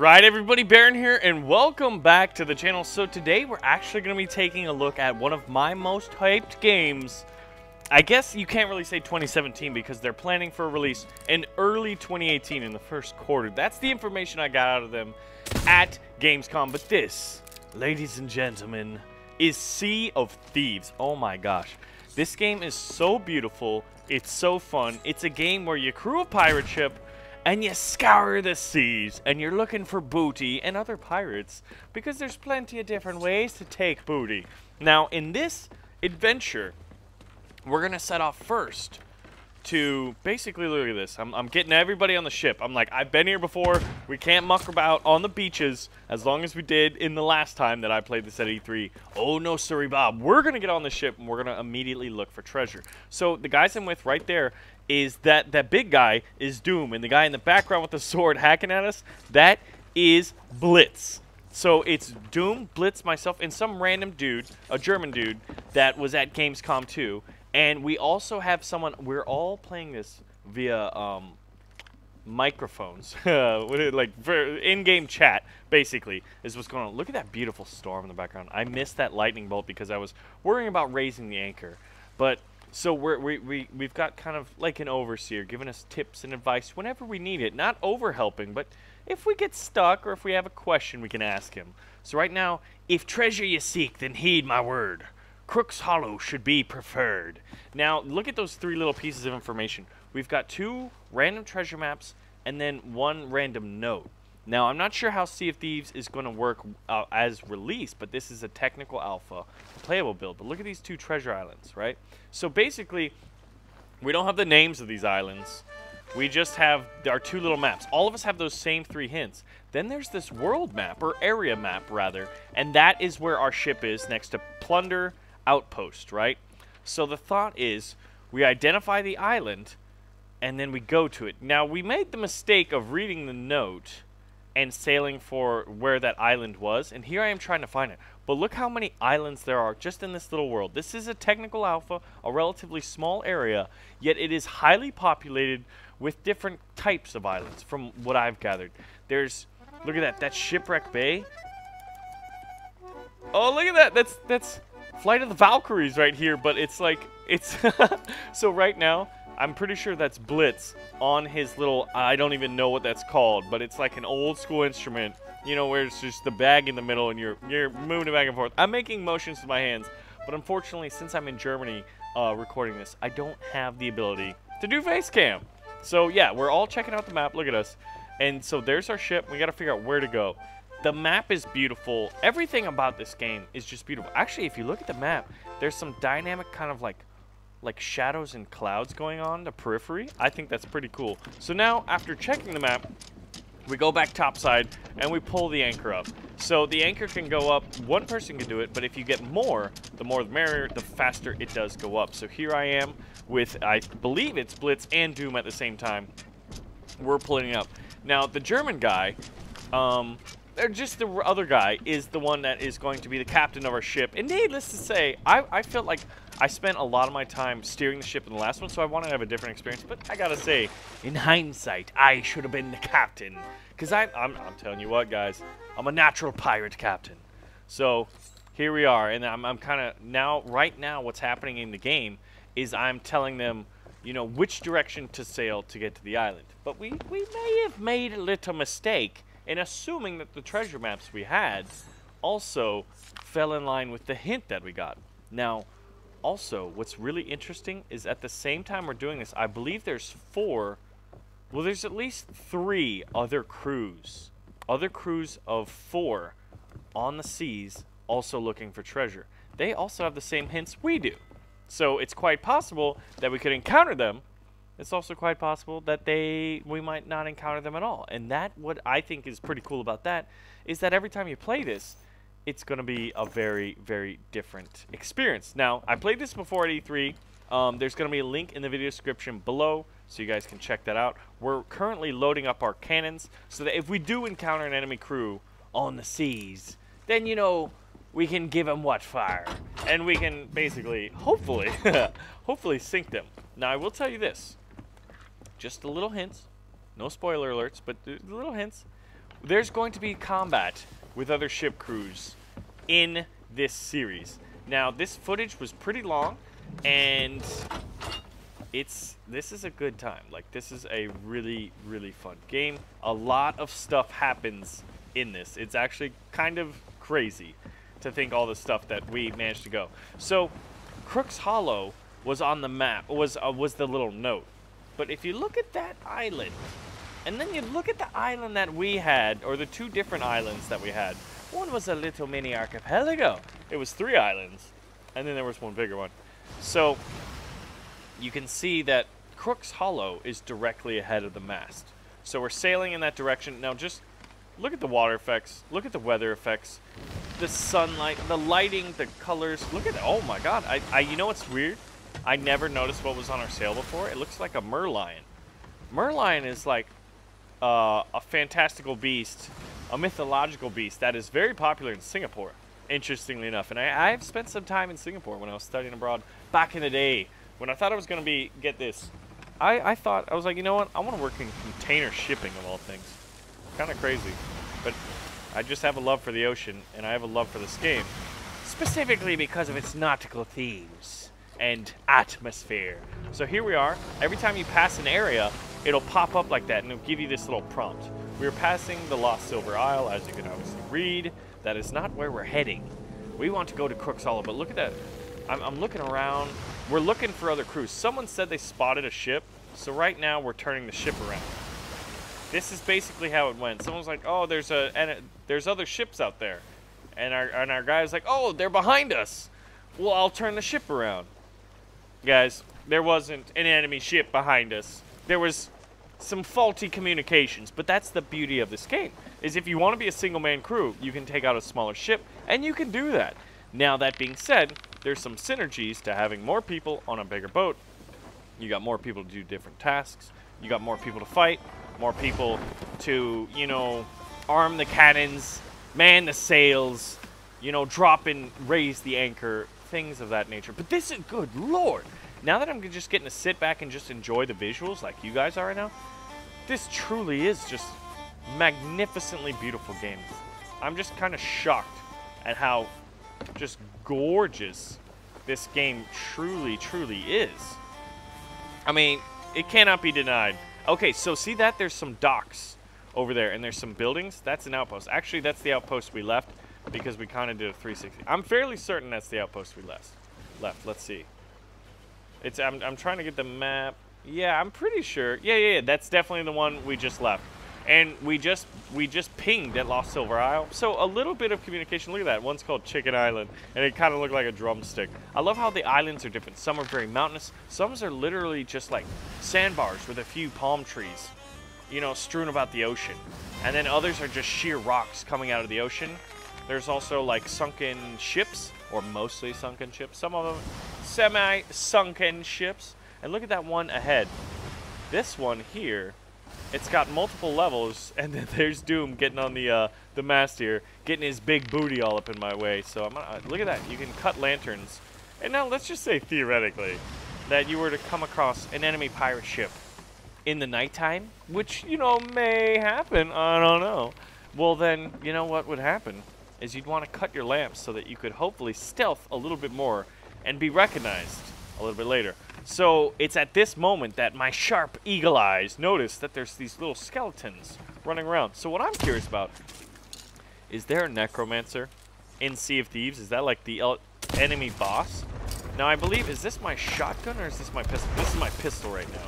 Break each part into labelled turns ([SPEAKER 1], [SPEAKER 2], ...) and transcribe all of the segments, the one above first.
[SPEAKER 1] Alright everybody, Baron here, and welcome back to the channel. So today we're actually going to be taking a look at one of my most hyped games. I guess you can't really say 2017 because they're planning for a release in early 2018 in the first quarter. That's the information I got out of them at Gamescom. But this, ladies and gentlemen, is Sea of Thieves. Oh my gosh. This game is so beautiful. It's so fun. It's a game where you crew a pirate ship and you scour the seas and you're looking for booty and other pirates because there's plenty of different ways to take booty. Now, in this adventure, we're going to set off first to basically look at this. I'm, I'm, getting everybody on the ship. I'm like, I've been here before. We can't muck about on the beaches as long as we did in the last time that I played this at E3. Oh, no, sorry, Bob. We're going to get on the ship and we're going to immediately look for treasure. So the guys I'm with right there is that that big guy is Doom, and the guy in the background with the sword hacking at us, that is Blitz. So it's Doom, Blitz, myself, and some random dude, a German dude, that was at Gamescom 2. And we also have someone, we're all playing this via um, microphones. like in-game chat, basically, is what's going on. Look at that beautiful storm in the background. I missed that lightning bolt because I was worrying about raising the anchor. But so we're, we, we, we've got kind of like an overseer giving us tips and advice whenever we need it. Not over helping, but if we get stuck or if we have a question, we can ask him. So right now, if treasure you seek, then heed my word. Crook's Hollow should be preferred. Now, look at those three little pieces of information. We've got two random treasure maps and then one random note. Now, I'm not sure how Sea of Thieves is going to work uh, as released, but this is a technical alpha playable build. But look at these two treasure islands, right? So basically, we don't have the names of these islands. We just have our two little maps. All of us have those same three hints. Then there's this world map, or area map, rather, and that is where our ship is next to Plunder Outpost, right? So the thought is we identify the island, and then we go to it. Now, we made the mistake of reading the note and sailing for where that island was. And here I am trying to find it. But look how many islands there are just in this little world. This is a technical alpha, a relatively small area, yet it is highly populated with different types of islands from what I've gathered. There's, look at that, that's Shipwreck Bay. Oh, look at that, that's, that's Flight of the Valkyries right here, but it's like, it's, so right now, I'm pretty sure that's Blitz on his little, I don't even know what that's called, but it's like an old school instrument, you know, where it's just the bag in the middle and you're, you're moving it back and forth. I'm making motions with my hands, but unfortunately, since I'm in Germany uh, recording this, I don't have the ability to do face cam. So yeah, we're all checking out the map. Look at us. And so there's our ship. We got to figure out where to go. The map is beautiful. Everything about this game is just beautiful. Actually, if you look at the map, there's some dynamic kind of like like shadows and clouds going on the periphery. I think that's pretty cool. So now, after checking the map, we go back topside and we pull the anchor up. So the anchor can go up, one person can do it, but if you get more, the more the merrier, the faster it does go up. So here I am with, I believe it's Blitz and Doom at the same time. We're pulling up. Now, the German guy, um, Uh, just the other guy is the one that is going to be the captain of our ship. And needless to say, I, I felt like I spent a lot of my time steering the ship in the last one, so I wanted to have a different experience. But I gotta say, in hindsight, I should have been the captain. Because I'm, I'm telling you what, guys, I'm a natural pirate captain. So here we are, and I'm, I'm kind of now, right now, what's happening in the game is I'm telling them, you know, which direction to sail to get to the island. But we, we may have made a little mistake and assuming that the treasure maps we had also fell in line with the hint that we got. Now, also, what's really interesting is at the same time we're doing this, I believe there's four, well, there's at least three other crews, other crews of four on the seas also looking for treasure. They also have the same hints we do. So it's quite possible that we could encounter them it's also quite possible that they we might not encounter them at all. And that what I think is pretty cool about that is that every time you play this, it's going to be a very very different experience. Now, I played this before at E3. Um, there's going to be a link in the video description below so you guys can check that out. We're currently loading up our cannons so that if we do encounter an enemy crew on the seas, then you know we can give them what fire and we can basically hopefully hopefully sink them. Now, I will tell you this just a little hints. No spoiler alerts, but little hints. there's going to be combat with other ship crews in this series. Now, this footage was pretty long, and it's this is a good time. Like this is a really really fun game. A lot of stuff happens in this. It's actually kind of crazy to think all the stuff that we managed to go. So, Crooks Hollow was on the map. Was uh, was the little note. But if you look at that island, and then you look at the island that we had, or the two different islands that we had. One was a little mini archipelago. It was three islands, and then there was one bigger one. So you can see that Crook's Hollow is directly ahead of the mast. So we're sailing in that direction. Now just look at the water effects, look at the weather effects, the sunlight, the lighting, the colors. Look at. Oh my god. I, I you know what's weird? I never noticed what was on our sail before. It looks like a merlion. Merlion is like uh, a fantastical beast, a mythological beast that is very popular in Singapore, interestingly enough. And I, I've spent some time in Singapore when I was studying abroad back in the day when I thought I was going to be, get this, I, I thought, I was like, you know what, I want to work in container shipping of all things. Kind of crazy. But I just have a love for the ocean, and I have a love for this game. Specifically because of its nautical themes and atmosphere. So here we are. Every time you pass an area, it'll pop up like that, and it'll give you this little prompt. We're passing the Lost Silver Isle, as you can obviously read. That is not where we're heading. We want to go to Crook's Hollow, but look at that. I'm, I'm looking around. We're looking for other crews. Someone said they spotted a ship, so right now we're turning the ship around. This is basically how it went. Someone's like, "Oh, there's a and it, there's other ships out there," and our and our guy's like, "Oh, they're behind us." Well, I'll turn the ship around. Guys, there wasn't an enemy ship behind us. There was some faulty communications, but that's the beauty of this game. Is if you want to be a single man crew, you can take out a smaller ship, and you can do that. Now that being said, there's some synergies to having more people on a bigger boat. You got more people to do different tasks. You got more people to fight, more people to, you know, arm the cannons, man the sails, you know, drop and raise the anchor, things of that nature. But this is, good lord, now that I'm just getting to sit back and just enjoy the visuals like you guys are right now, this truly is just magnificently beautiful game. I'm just kind of shocked at how just gorgeous this game truly, truly is. I mean, it cannot be denied. Okay, so see that? There's some docks over there, and there's some buildings. That's an outpost. Actually, that's the outpost we left because we kind of did a 360. I'm fairly certain that's the outpost we left. Left. Let's see. It's. I'm, I'm trying to get the map. Yeah, I'm pretty sure. Yeah, yeah, yeah. That's definitely the one we just left and we just we just pinged at Lost Silver Isle. So a little bit of communication. Look at that. One's called Chicken Island, and it kind of looked like a drumstick. I love how the islands are different. Some are very mountainous. Some are literally just like sandbars with a few palm trees, you know, strewn about the ocean. And then others are just sheer rocks coming out of the ocean. There's also like sunken ships, or mostly sunken ships. Some of them semi-sunken ships. And look at that one ahead. This one here it's got multiple levels, and then there's Doom getting on the uh, the mast here, getting his big booty all up in my way. So I'm gonna, uh, look at that. You can cut lanterns. And now let's just say theoretically that you were to come across an enemy pirate ship in the nighttime, which you know may happen. I don't know. Well, then you know what would happen is you'd want to cut your lamps so that you could hopefully stealth a little bit more and be recognized a little bit later. So it's at this moment that my sharp eagle eyes notice that there's these little skeletons running around. So what I'm curious about, is there a necromancer in Sea of Thieves? Is that like the enemy boss? Now I believe, is this my shotgun or is this my pistol? This is my pistol right now.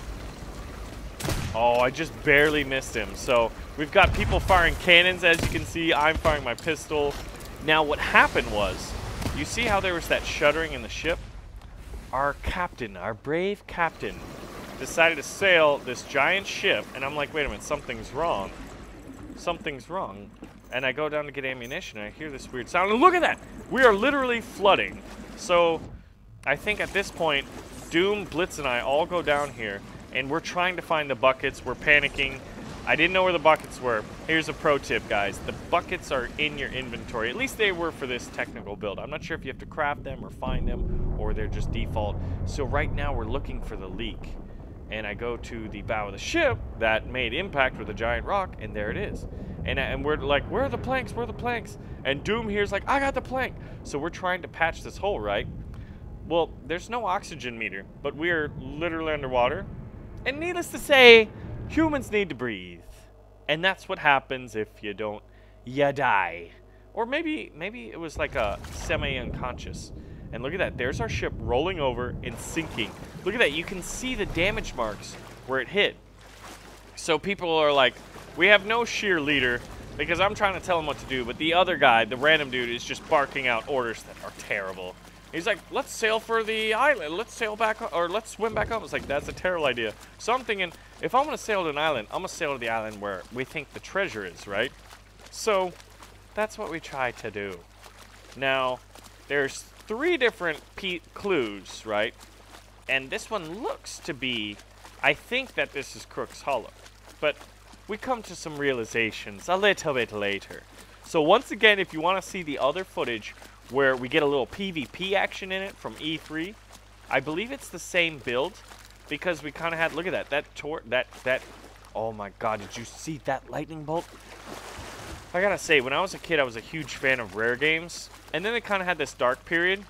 [SPEAKER 1] Oh, I just barely missed him. So we've got people firing cannons, as you can see. I'm firing my pistol. Now what happened was, you see how there was that shuddering in the ship? our captain, our brave captain, decided to sail this giant ship, and I'm like, wait a minute, something's wrong. Something's wrong. And I go down to get ammunition, and I hear this weird sound, and look at that! We are literally flooding. So, I think at this point, Doom, Blitz, and I all go down here, and we're trying to find the buckets, we're panicking, I didn't know where the buckets were. Here's a pro tip, guys. The buckets are in your inventory. At least they were for this technical build. I'm not sure if you have to craft them or find them or they're just default. So right now we're looking for the leak. And I go to the bow of the ship that made impact with a giant rock, and there it is. And, uh, and we're like, where are the planks? Where are the planks? And Doom here's like, I got the plank. So we're trying to patch this hole, right? Well, there's no oxygen meter, but we're literally underwater. And needless to say, humans need to breathe. And that's what happens if you don't, you die. Or maybe, maybe it was like a semi-unconscious. And look at that, there's our ship rolling over and sinking. Look at that, you can see the damage marks where it hit. So people are like, we have no sheer leader because I'm trying to tell him what to do, but the other guy, the random dude, is just barking out orders that are terrible. He's like, let's sail for the island. Let's sail back, or let's swim back up. It's like, that's a terrible idea. So I'm thinking, if I'm going to sail to an island, I'm going to sail to the island where we think the treasure is, right? So that's what we try to do. Now, there's three different clues, right? And this one looks to be, I think that this is Crook's Hollow. But we come to some realizations a little bit later. So once again, if you want to see the other footage where we get a little PvP action in it from E3. I believe it's the same build because we kind of had, look at that, that tor that, that, oh my god, did you see that lightning bolt? I gotta say, when I was a kid, I was a huge fan of Rare games, and then they kind of had this dark period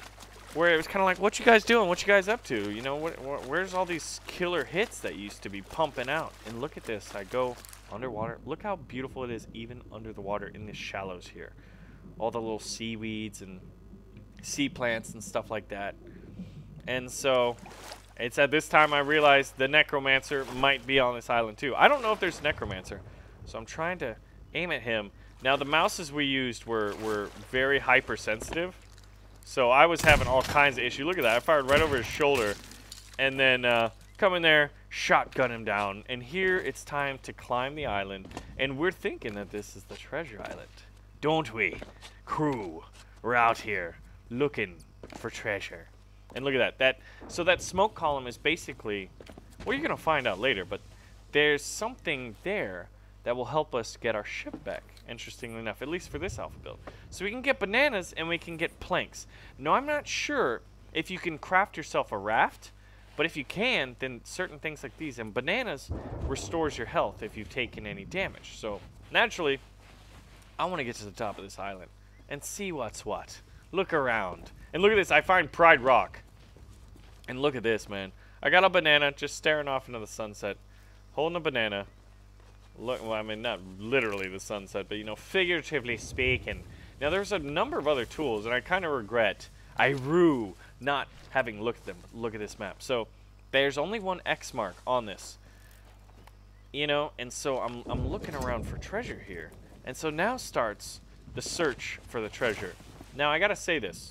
[SPEAKER 1] where it was kind of like, what you guys doing? What you guys up to? You know, where's all these killer hits that used to be pumping out? And look at this, I go underwater. Look how beautiful it is even under the water in the shallows here all the little seaweeds and sea plants and stuff like that. And so it's at this time I realized the necromancer might be on this island too. I don't know if there's necromancer, so I'm trying to aim at him. Now the mouses we used were were very hypersensitive, so I was having all kinds of issues. Look at that! I fired right over his shoulder, and then uh, come in there, shotgun him down. And here it's time to climb the island, and we're thinking that this is the treasure island don't we? Crew, we're out here looking for treasure. And look at that. That so that smoke column is basically well you're gonna find out later, but there's something there that will help us get our ship back, interestingly enough, at least for this alpha build. So we can get bananas and we can get planks. Now I'm not sure if you can craft yourself a raft, but if you can, then certain things like these, and bananas restores your health if you've taken any damage. So naturally, I want to get to the top of this island and see what's what. Look around. And look at this. I find Pride Rock. And look at this, man. I got a banana just staring off into the sunset. Holding a banana. Look, well, I mean, not literally the sunset, but, you know, figuratively speaking. Now, there's a number of other tools, and I kind of regret, I rue not having looked at them. Look at this map. So, there's only one X mark on this. You know, and so I'm, I'm looking around for treasure here. And so now starts the search for the treasure. Now I gotta say this.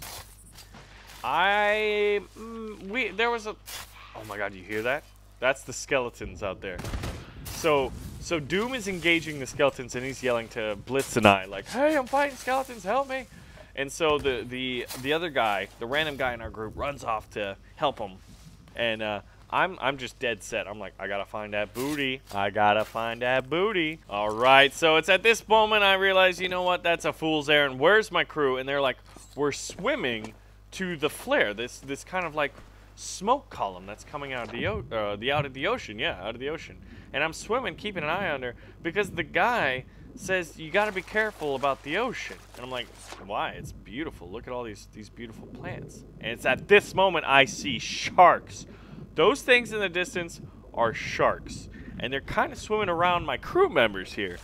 [SPEAKER 1] I mm, we there was a oh my god you hear that? That's the skeletons out there. So so Doom is engaging the skeletons and he's yelling to Blitz and I like, "Hey, I'm fighting skeletons, help me!" And so the the the other guy, the random guy in our group, runs off to help him, and uh, I'm I'm just dead set. I'm like, I gotta find that booty. I gotta find that booty. All right, so it's at this moment I realize, you know what? That's a fool's errand. Where's my crew? And they're like, we're swimming to the flare. This this kind of like smoke column that's coming out of the uh, the out of the ocean. Yeah, out of the ocean. And I'm swimming, keeping an eye on her because the guy says you got to be careful about the ocean. And I'm like, why? It's beautiful. Look at all these these beautiful plants. And it's at this moment I see sharks those things in the distance are sharks. And they're kind of swimming around my crew members here.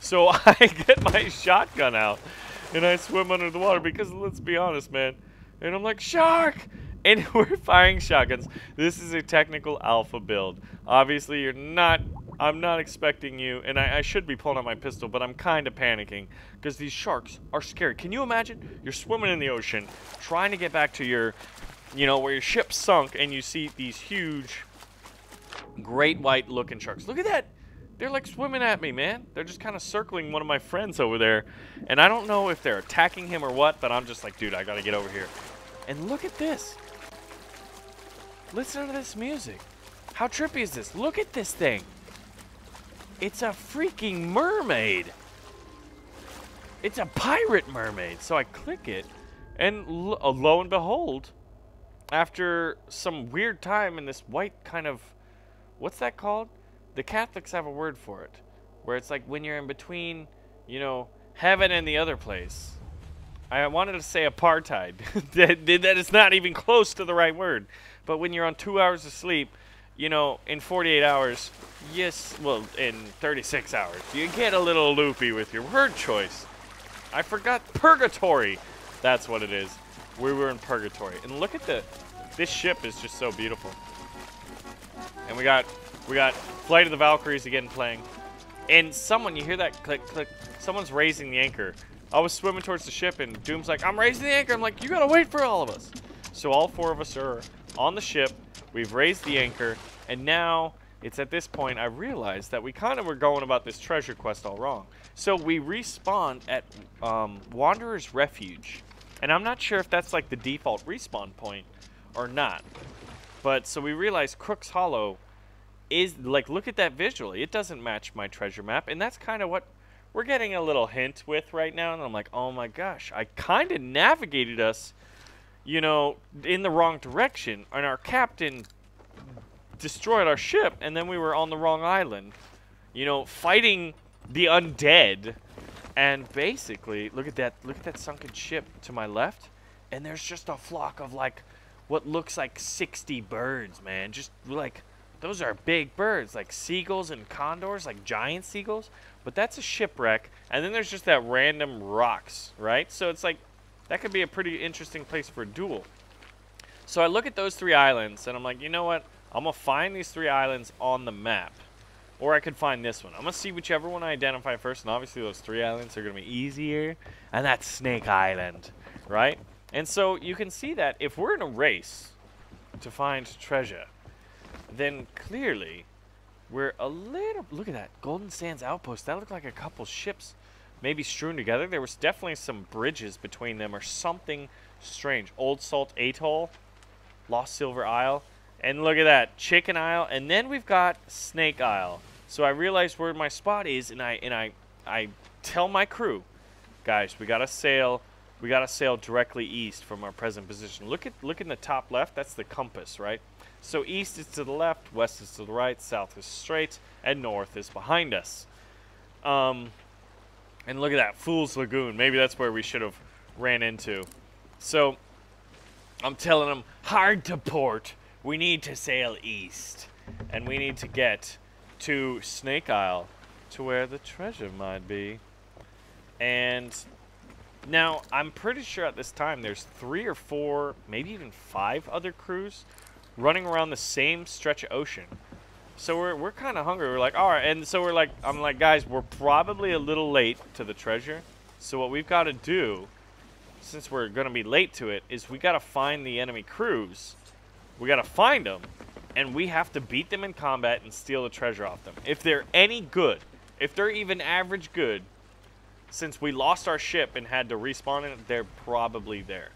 [SPEAKER 1] So I get my shotgun out and I swim under the water because let's be honest, man. And I'm like, shark! And we're firing shotguns. This is a technical alpha build. Obviously, you're not, I'm not expecting you, and I, I should be pulling out my pistol, but I'm kind of panicking because these sharks are scary. Can you imagine? You're swimming in the ocean, trying to get back to your you know, where your ship sunk and you see these huge, great white looking sharks. Look at that. They're like swimming at me, man. They're just kind of circling one of my friends over there. And I don't know if they're attacking him or what, but I'm just like, dude, I got to get over here. And look at this. Listen to this music. How trippy is this? Look at this thing. It's a freaking mermaid. It's a pirate mermaid. So I click it, and lo uh, and behold, after some weird time in this white kind of what's that called? The Catholics have a word for it, where it's like when you're in between you know, heaven and the other place. I wanted to say apartheid. that, that is not even close to the right word. But when you're on two hours of sleep, you know, in 48 hours, yes, well, in 36 hours, you get a little loopy with your word choice. I forgot purgatory. That's what it is. We were in purgatory. And look at the, this ship is just so beautiful. And we got, we got Flight of the Valkyries again playing. And someone, you hear that click, click, someone's raising the anchor. I was swimming towards the ship, and Doom's like, I'm raising the anchor. I'm like, you gotta wait for all of us. So all four of us are on the ship. We've raised the anchor, and now it's at this point I realized that we kind of were going about this treasure quest all wrong. So we respawned at um, Wanderer's Refuge. And I'm not sure if that's like the default respawn point or not. But so we realized Crook's Hollow is like look at that visually. It doesn't match my treasure map, and that's kind of what we're getting a little hint with right now. And I'm like, oh my gosh, I kind of navigated us, you know, in the wrong direction, and our captain destroyed our ship, and then we were on the wrong island, you know, fighting the undead. And basically, look at that, look at that sunken ship to my left, and there's just a flock of like what looks like 60 birds, man. Just like those are big birds, like seagulls and condors, like giant seagulls. But that's a shipwreck. And then there's just that random rocks, right? So it's like, that could be a pretty interesting place for a duel. So I look at those three islands, and I'm like, you know what? I'm going to find these three islands on the map. Or I could find this one. I'm going to see whichever one I identify first. And obviously those three islands are going to be easier. And that's Snake Island, right? And so you can see that if we're in a race to find treasure, then clearly we're a little... Look at that. Golden Sands Outpost. That looked like a couple ships maybe strewn together. There was definitely some bridges between them or something strange. Old Salt Atoll. Lost Silver Isle. And look at that. Chicken Isle. And then we've got Snake Isle. So I realize where my spot is, and I and I I tell my crew, guys, we gotta sail. We gotta sail directly east from our present position. Look at look in the top left. That's the compass, right? So east is to the left, west is to the right, south is straight, and north is behind us. Um, and look at that, Fool's Lagoon. Maybe that's where we should have ran into. So I'm telling them, hard to port. We need to sail east. And we need to get to Snake Isle, to where the treasure might be. And now, I'm pretty sure at this time there's three or four, maybe even five other crews running around the same stretch of ocean. So we're, we're kind of hungry. We're like, all right. And so we're like, I'm like, guys, we're probably a little late to the treasure. So what we've got to do, since we're going to be late to it, is we got to find the enemy crews. We got to find them. And we have to beat them in combat and steal the treasure off them. If they're any good, if they're even average good, since we lost our ship and had to respawn it, they're probably there.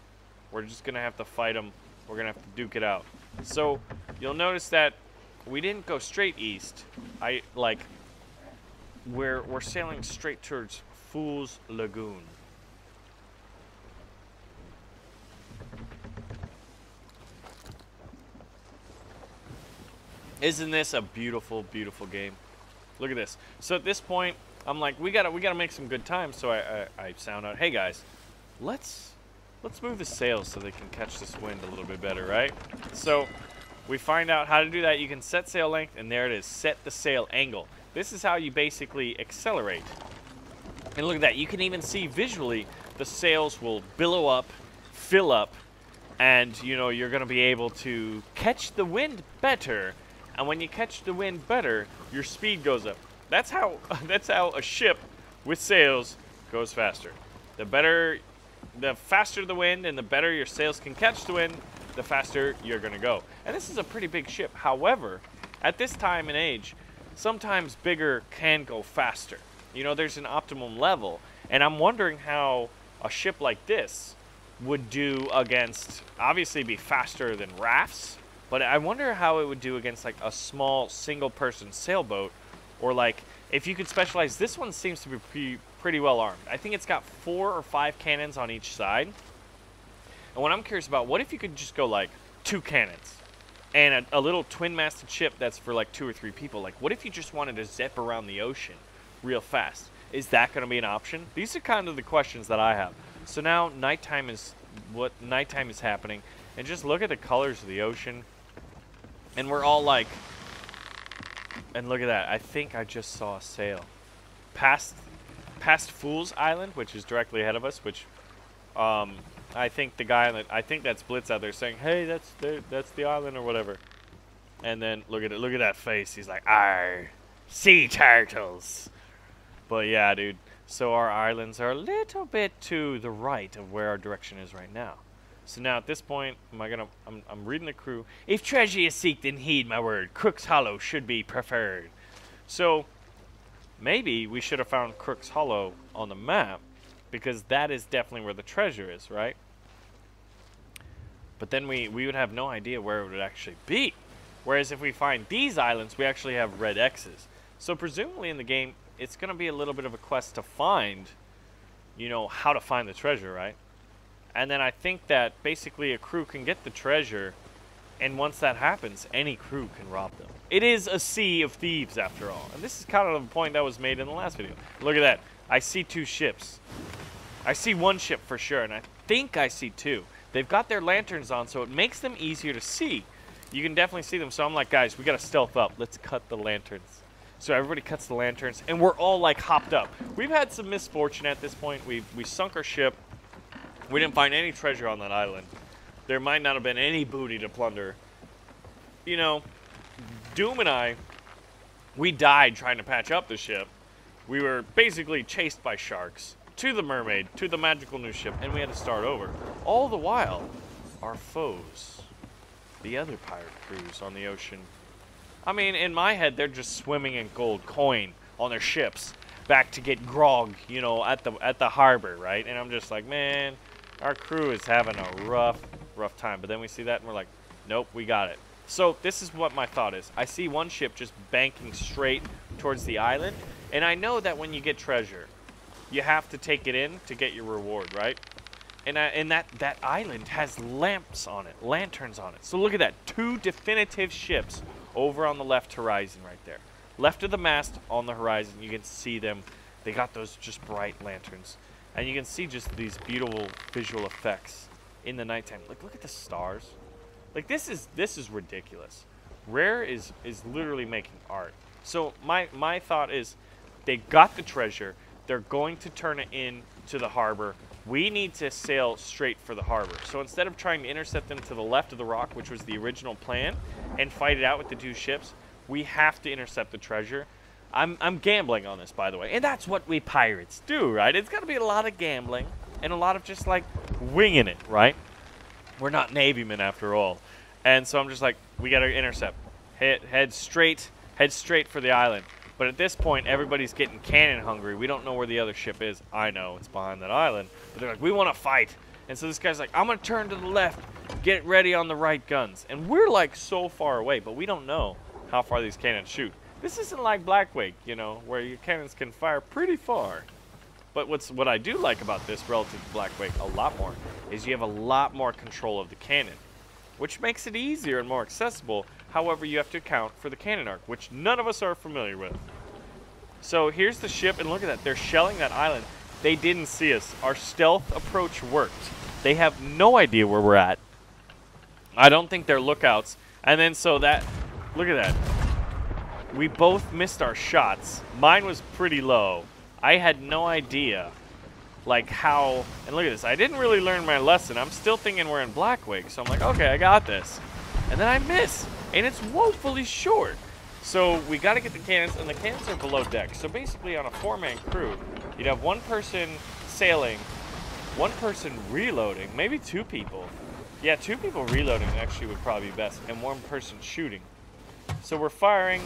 [SPEAKER 1] We're just going to have to fight them. We're going to have to duke it out. So you'll notice that we didn't go straight east. I like we're we're sailing straight towards Fool's Lagoon. Isn't this a beautiful, beautiful game? Look at this. So at this point, I'm like, we gotta we gotta make some good time. So I, I, I sound out, hey guys, let's Let's move the sails so they can catch this wind a little bit better, right? So we find out how to do that. You can set sail length, and there it is. Set the sail angle. This is how you basically accelerate. And look at that. You can even see visually the sails will billow up, fill up, and, you know, you're going to be able to catch the wind better. And when you catch the wind better, your speed goes up. That's how, that's how a ship with sails goes faster. The better the faster the wind and the better your sails can catch the wind, the faster you're to go. And this is a pretty big ship. However, at this time and age, sometimes bigger can go faster. You know, there's an optimum level. And I'm wondering how a ship like this would do against, obviously be faster than rafts, but I wonder how it would do against like a small single person sailboat or like if you could specialize, this one seems to be pretty, well armed. I think it's got four or five cannons on each side. And what I'm curious about, what if you could just go like two cannons and a, a little twin-masted ship that's for like two or three people? Like, what if you just wanted to zip around the ocean real fast? Is that going to be an option? These are kind of the questions that I have. So now nighttime is what nighttime is happening, and just look at the colors of the ocean, and we're all like, and look at that. I think I just saw a sail past past Fool's Island, which is directly ahead of us, which um, I think the guy that I think that's Blitz out there saying, "Hey, that's the that's the island or whatever." And then look at it, look at that face. He's like, "Arr, sea turtles." But yeah, dude. So our islands are a little bit to the right of where our direction is right now. So now at this point, am I gonna? I'm, I'm reading the crew. If treasure is seeked, then heed my word. Crook's Hollow should be preferred. So maybe we should have found Crook's Hollow on the map because that is definitely where the treasure is, right? But then we, we would have no idea where it would actually be. Whereas if we find these islands, we actually have red X's. So presumably in the game, it's going to be a little bit of a quest to find, you know, how to find the treasure, right? And then I think that basically a crew can get the treasure, and once that happens, any crew can rob them. It is a sea of thieves, after all. And this is kind of the point that was made in the last video. Look at that. I see two ships. I see one ship for sure, and I think I see two. They've got their lanterns on, so it makes them easier to see. You can definitely see them, so I'm like, guys, we got to stealth up. Let's cut the lanterns. So everybody cuts the lanterns, and we're all, like, hopped up. We've had some misfortune at this point. we we sunk our ship. We didn't find any treasure on that island. There might not have been any booty to plunder. You know, Doom and I, we died trying to patch up the ship. We were basically chased by sharks to the mermaid, to the magical new ship, and we had to start over. All the while, our foes, the other pirate crews on the ocean. I mean, in my head, they're just swimming in gold coin on their ships back to get grog, you know, at the at the harbor, right? And I'm just like, man, our crew is having a rough, rough time. But then we see that and we're like, nope, we got it. So this is what my thought is. I see one ship just banking straight towards the island, and I know that when you get treasure, you have to take it in to get your reward, right? And, uh, and that, that island has lamps on it, lanterns on it. So look at that, two definitive ships over on the left horizon right there. Left of the mast on the horizon, you can see them. They got those just bright lanterns. And you can see just these beautiful visual effects in the nighttime. Like, look at the stars. Like, this is this is ridiculous. Rare is, is literally making art. So my, my thought is they got the treasure. They're going to turn it in to the harbor. We need to sail straight for the harbor. So instead of trying to intercept them to the left of the rock, which was the original plan, and fight it out with the two ships, we have to intercept the treasure. I'm, I'm gambling on this, by the way. And that's what we pirates do, right? It's got to be a lot of gambling and a lot of just, like, winging it, right? We're not Navy men after all. And so I'm just like, we got to intercept. Head, head straight, head straight for the island. But at this point, everybody's getting cannon hungry. We don't know where the other ship is. I know, it's behind that island. But they're like, we want to fight. And so this guy's like, I'm going to turn to the left. Get ready on the right guns. And we're like so far away, but we don't know how far these cannons shoot. This isn't like Blackwake, you know, where your cannons can fire pretty far. But what's what I do like about this relative to Blackwake a lot more is you have a lot more control of the cannon, which makes it easier and more accessible However, you have to account for the cannon arc, which none of us are familiar with. So here's the ship, and look at that. They're shelling that island. They didn't see us. Our stealth approach worked. They have no idea where we're at. I don't think they're lookouts. And then so that, look at that. We both missed our shots. Mine was pretty low. I had no idea, like how, and look at this. I didn't really learn my lesson. I'm still thinking we're in Blackwake. So I'm like, okay, I got this. And then I miss and it's woefully short. So we got to get the cannons, and the cannons are below deck. So basically, on a four-man crew, you'd have one person sailing, one person reloading, maybe two people. Yeah, two people reloading actually would probably be best, and one person shooting. So we're firing,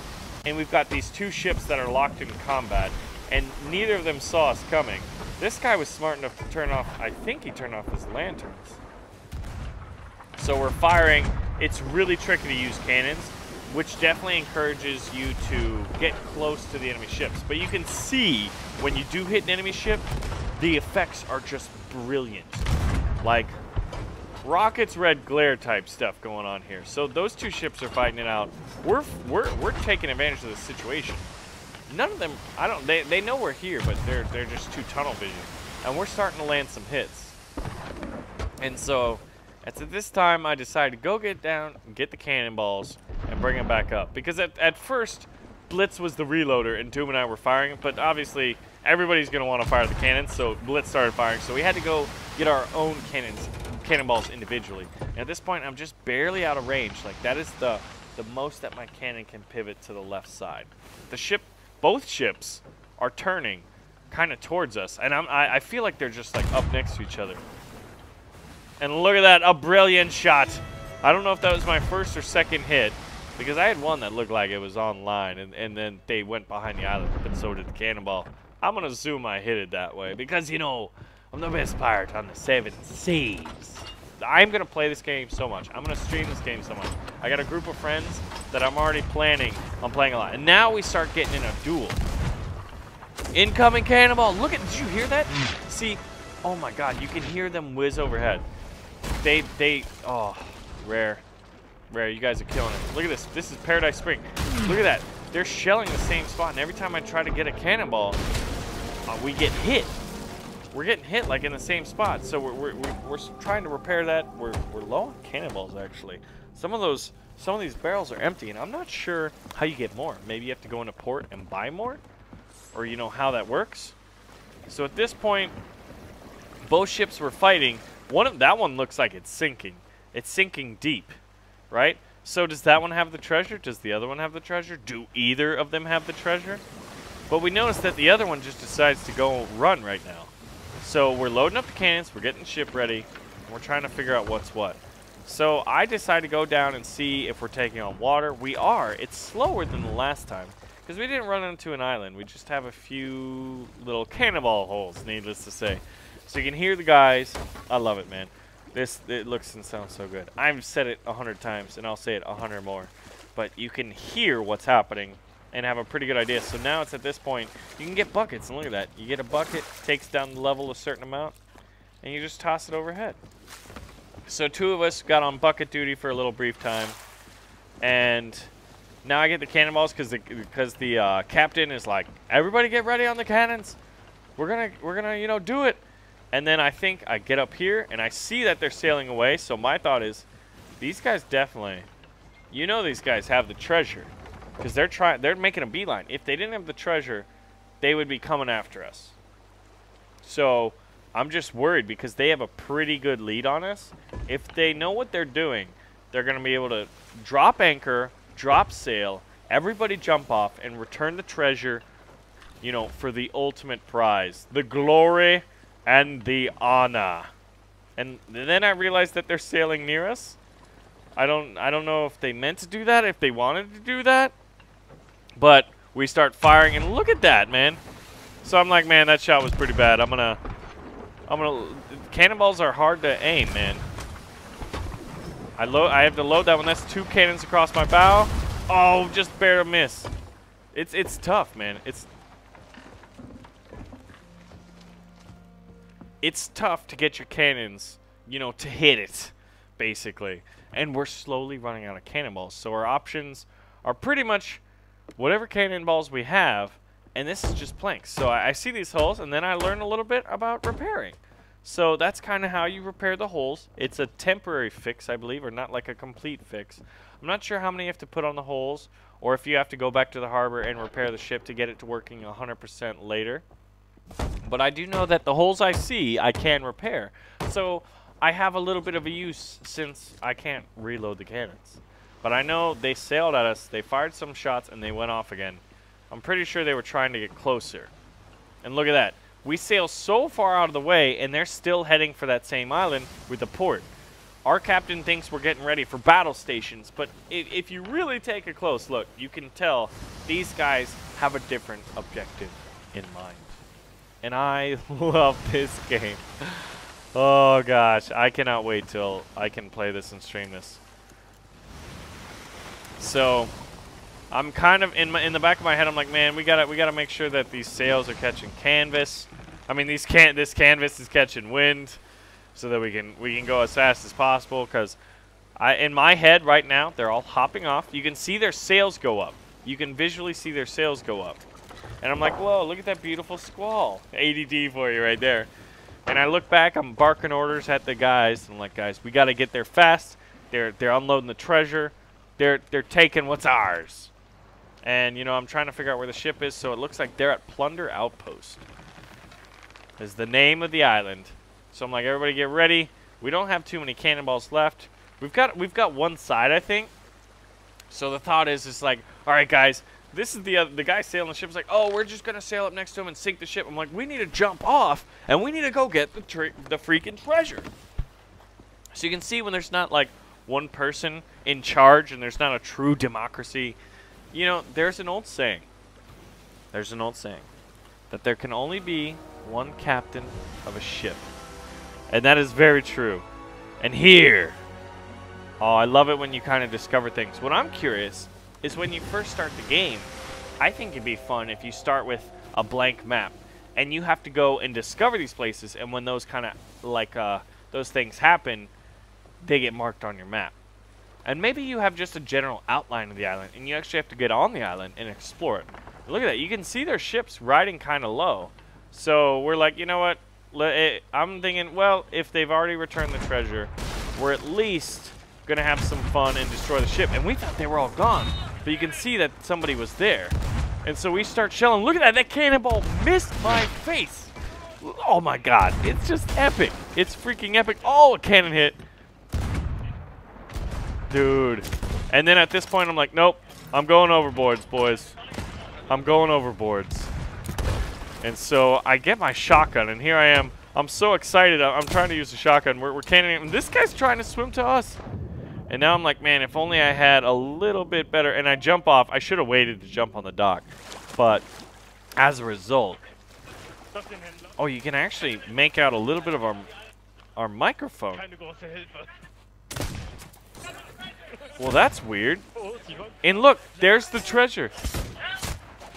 [SPEAKER 1] and we've got these two ships that are locked in combat, and neither of them saw us coming. This guy was smart enough to turn off, I think he turned off his lanterns. So we're firing, it's really tricky to use cannons, which definitely encourages you to get close to the enemy ships. But you can see when you do hit an enemy ship, the effects are just brilliant. Like rockets red glare type stuff going on here. So those two ships are fighting it out. We're we're we're taking advantage of the situation. none of them, I don't, they, they know we're here, but they're, they're just too tunnel vision. And we're starting to land some hits. And so, at this time, I decided to go get down, and get the cannonballs, and bring them back up. Because at, at first, Blitz was the reloader, and Doom and I were firing, but obviously, everybody's going to want to fire the cannons, so Blitz started firing. So we had to go get our own cannons, cannonballs individually. And at this point, I'm just barely out of range. Like, that is the, the most that my cannon can pivot to the left side. The ship, both ships, are turning kind of towards us. And I'm, I, I feel like they're just, like, up next to each other. And look at that, a brilliant shot. I don't know if that was my first or second hit, because I had one that looked like it was online, and, and then they went behind the island, but so did the cannonball. I'm going to assume I hit it that way, because, you know, I'm the best pirate on the seven seas. I'm going to play this game so much. I'm going to stream this game so much. I got a group of friends that I'm already planning on playing a lot. And now we start getting in a duel. Incoming cannonball. Look at, did you hear that? See, oh my god, you can hear them whiz overhead. They, they, oh, rare. Rare, you guys are killing it. Look at this. This is Paradise Spring. Look at that. They're shelling the same spot, and every time I try to get a cannonball, uh, we get hit. We're getting hit like in the same spot. So we're, we're, we're, we're trying to repair that. We're, we're low on cannonballs, actually. Some of those, some of these barrels are empty, and I'm not sure how you get more. Maybe you have to go into port and buy more? Or you know how that works? So at this point, both ships were fighting. One of that one looks like it's sinking. It's sinking deep, right? So does that one have the treasure? Does the other one have the treasure? Do either of them have the treasure? But we notice that the other one just decides to go run right now. So we're loading up the cannons, we're getting the ship ready, and we're trying to figure out what's what. So I decided to go down and see if we're taking on water. We are. It's slower than the last time. Because we didn't run into an island. We just have a few little cannonball holes, needless to say. So you can hear the guys. I love it, man. This it looks and sounds so good. I've said it a hundred times, and I'll say it a hundred more. But you can hear what's happening and have a pretty good idea. So now it's at this point, you can get buckets, and look at that. You get a bucket, takes down the level a certain amount, and you just toss it overhead. So two of us got on bucket duty for a little brief time, and now I get the cannonballs because the because the uh, captain is like, everybody get ready on the cannons. We're gonna we're gonna you know do it. And then I think I get up here and I see that they're sailing away. So my thought is, these guys definitely, you know, these guys have the treasure because they're trying they're making a beeline. If they didn't have the treasure, they would be coming after us. So I'm just worried because they have a pretty good lead on us. If they know what they're doing, they're going to be able to drop anchor, drop sail, everybody jump off, and return the treasure, you know, for the ultimate prize. The glory and the honor. And then I realized that they're sailing near us. I don't I don't know if they meant to do that, if they wanted to do that. But we start firing, and look at that, man. So I'm like, man, that shot was pretty bad. I'm gonna, I'm gonna. Cannonballs are hard to aim, man. I load. I have to load that one. That's two cannons across my bow. Oh, just barely miss. It's it's tough, man. It's it's tough to get your cannons, you know, to hit it, basically. And we're slowly running out of cannonballs, so our options are pretty much whatever cannonballs we have, and this is just planks. So I, I see these holes, and then I learn a little bit about repairing. So that's kind of how you repair the holes. It's a temporary fix, I believe, or not like a complete fix. I'm not sure how many you have to put on the holes, or if you have to go back to the harbor and repair the ship to get it to working 100% later. But I do know that the holes I see, I can repair. So I have a little bit of a use since I can't reload the cannons. But I know they sailed at us, they fired some shots, and they went off again. I'm pretty sure they were trying to get closer. And look at that. We sail so far out of the way, and they're still heading for that same island with the port. Our captain thinks we're getting ready for battle stations, but if you really take a close look, you can tell these guys have a different objective in mind. And I love this game. Oh gosh, I cannot wait till I can play this and stream this. So I'm kind of in my in the back of my head. I'm like, man, we gotta we gotta make sure that these sails are catching canvas. I mean, these can this canvas is catching wind, so that we can we can go as fast as possible. Because I in my head right now, they're all hopping off. You can see their sails go up. You can visually see their sails go up. And I'm like, whoa, look at that beautiful squall. ADD for you right there. And I look back, I'm barking orders at the guys. I'm like, guys, we got to get there fast. They're they're unloading the treasure. They're they're taking what's ours. And you know, I'm trying to figure out where the ship is. So it looks like they're at Plunder Outpost. Is the name of the island. So I'm like, everybody get ready. We don't have too many cannonballs left. We've got we've got one side, I think. So the thought is, it's like, all right, guys, this is the uh, the guy sailing the ship is like, oh, we're just gonna sail up next to him and sink the ship. I'm like, we need to jump off and we need to go get the the freaking treasure. So you can see when there's not like one person in charge and there's not a true democracy. You know, there's an old saying. There's an old saying that there can only be one captain of a ship. And that is very true. And here, oh, I love it when you kind of discover things. What I'm curious is when you first start the game, I think it'd be fun if you start with a blank map and you have to go and discover these places and when those kind of like uh, those things happen, they get marked on your map. And maybe you have just a general outline of the island and you actually have to get on the island and explore it. Look at that. You can see their ships riding kind of low. So we're like, you know what? Eh, I'm thinking, well, if they've already returned the treasure, we're at least going to have some fun and destroy the ship. And we thought they were all gone. But you can see that somebody was there. And so we start shelling. Look at that. That cannonball missed my face. Oh, my God. It's just epic. It's freaking epic. Oh, a cannon hit. Dude. And then at this point, I'm like, nope. I'm going overboards, boys. I'm going overboards. And so I get my shotgun, and here I am. I'm so excited. I'm trying to use the shotgun. We're, we're this guy's trying to swim to us. And now I'm like, man, if only I had a little bit better. And I jump off. I should have waited to jump on the dock. But as a result, oh, you can actually make out a little bit of our, our microphone. Well, that's weird. And look, there's the treasure.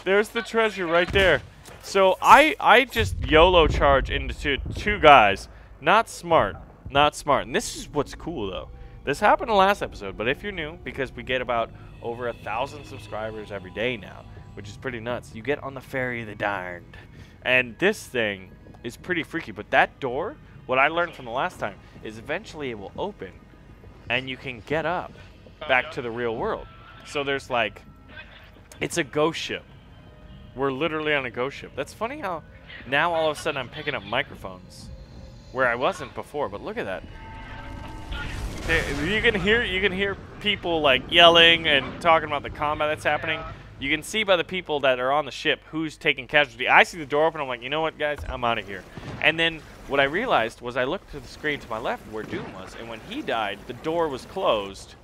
[SPEAKER 1] There's the treasure right there. So I, I just YOLO charge into two guys. Not smart. Not smart. And this is what's cool, though. This happened in the last episode, but if you're new, because we get about over a thousand subscribers every day now, which is pretty nuts, you get on the Ferry of the Damned. And this thing is pretty freaky, but that door, what I learned from the last time, is eventually it will open, and you can get up back to the real world. So there's like, it's a ghost ship. We're literally on a ghost ship. That's funny how now all of a sudden I'm picking up microphones where I wasn't before, but look at that. You can hear you can hear people like yelling and talking about the combat that's happening. You can see by the people that are on the ship who's taking casualty. I see the door open. I'm like, you know what, guys? I'm out of here. And then what I realized was I looked to the screen to my left where Doom was, and when he died, the door was closed.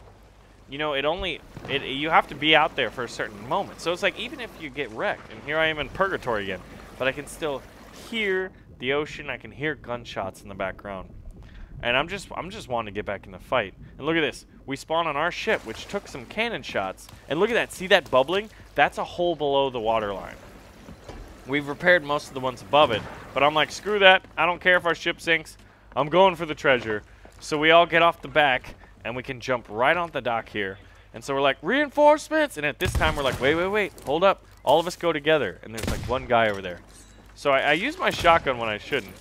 [SPEAKER 1] You know, it only it you have to be out there for a certain moment. So it's like even if you get wrecked, and here I am in purgatory again, but I can still hear the ocean. I can hear gunshots in the background. And I'm just I'm just wanting to get back in the fight. And look at this. We spawn on our ship, which took some cannon shots. And look at that. See that bubbling? That's a hole below the water line. We've repaired most of the ones above it. But I'm like, screw that. I don't care if our ship sinks. I'm going for the treasure. So we all get off the back, and we can jump right on the dock here. And so we're like, reinforcements! And at this time, we're like, wait, wait, wait. Hold up. All of us go together. And there's like one guy over there. So I, I use my shotgun when I shouldn't.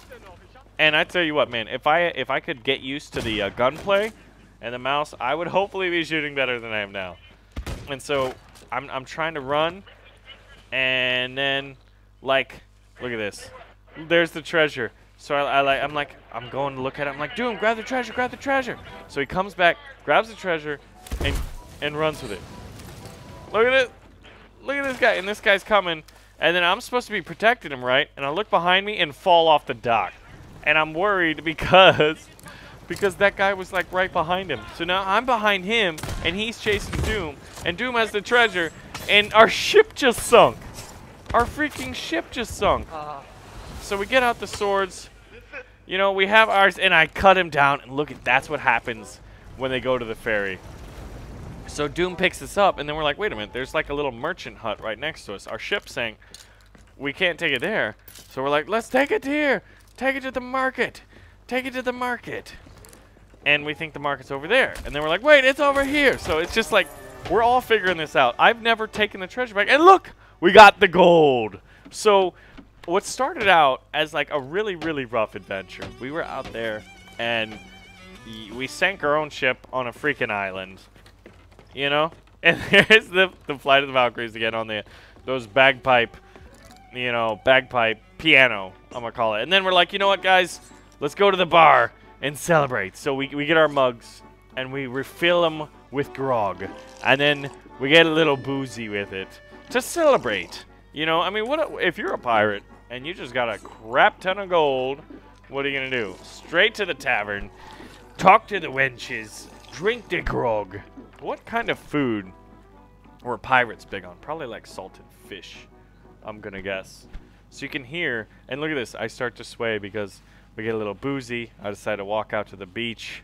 [SPEAKER 1] And I tell you what, man, if I if I could get used to the uh, gunplay and the mouse, I would hopefully be shooting better than I am now. And so I'm I'm trying to run, and then like, look at this. There's the treasure. So I, I like I'm like I'm going to look at it. I'm like, Doom, grab the treasure, grab the treasure. So he comes back, grabs the treasure, and and runs with it. Look at it. Look at this guy, and this guy's coming. And then I'm supposed to be protecting him, right? And I look behind me and fall off the dock and I'm worried because because that guy was like right behind him. So now I'm behind him and he's chasing Doom and Doom has the treasure and our ship just sunk. Our freaking ship just sunk. Uh. So we get out the swords. You know, we have ours and I cut him down and look that's what happens when they go to the ferry. So Doom picks us up and then we're like, wait a minute, there's like a little merchant hut right next to us. Our ship saying we can't take it there. So we're like, let's take it here. Take it to the market. Take it to the market. And we think the market's over there. And then we're like, wait, it's over here. So it's just like, we're all figuring this out. I've never taken the treasure back. And look, we got the gold. So what started out as like a really, really rough adventure. We were out there and we sank our own ship on a freaking island. You know? And there's the, the Flight of the Valkyries again on the those bagpipe, you know, bagpipe piano, I'm going to call it. And then we're like, you know what, guys? Let's go to the bar and celebrate. So we, we get our mugs and we refill them with grog. And then we get a little boozy with it to celebrate. You know, I mean, what if you're a pirate and you just got a crap ton of gold, what are you going to do? Straight to the tavern, talk to the wenches, drink the grog. What kind of food were pirates big on? Probably like salted fish, I'm going to guess. So you can hear, and look at this, I start to sway because we get a little boozy. I decide to walk out to the beach,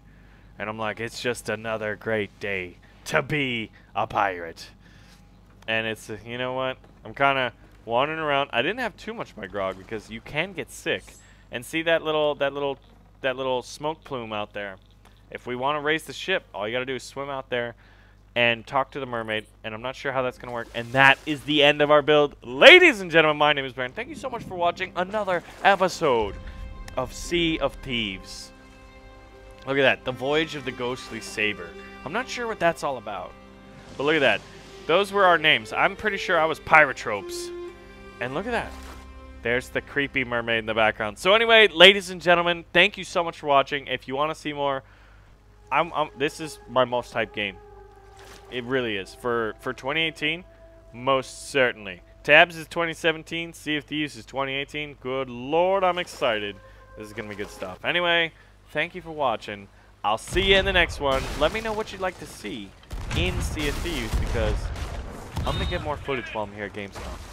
[SPEAKER 1] and I'm like, it's just another great day to be a pirate. And it's, you know what? I'm kind of wandering around. I didn't have too much of my grog because you can get sick. And see that little, that little, that little smoke plume out there. If we want to raise the ship, all you got to do is swim out there and talk to the mermaid. And I'm not sure how that's going to work. And that is the end of our build. Ladies and gentlemen, my name is Baron. Thank you so much for watching another episode of Sea of Thieves. Look at that. The Voyage of the Ghostly Saber. I'm not sure what that's all about. But look at that. Those were our names. I'm pretty sure I was Pyrotropes. And look at that. There's the creepy mermaid in the background. So anyway, ladies and gentlemen, thank you so much for watching. If you want to see more, I'm, I'm, this is my most hyped game. It really is. For, for 2018, most certainly. Tabs is 2017. Sea of Thieves is 2018. Good lord, I'm excited. This is going to be good stuff. Anyway, thank you for watching. I'll see you in the next one. Let me know what you'd like to see in Sea of Thieves because I'm going to get more footage while I'm here at Gamescom.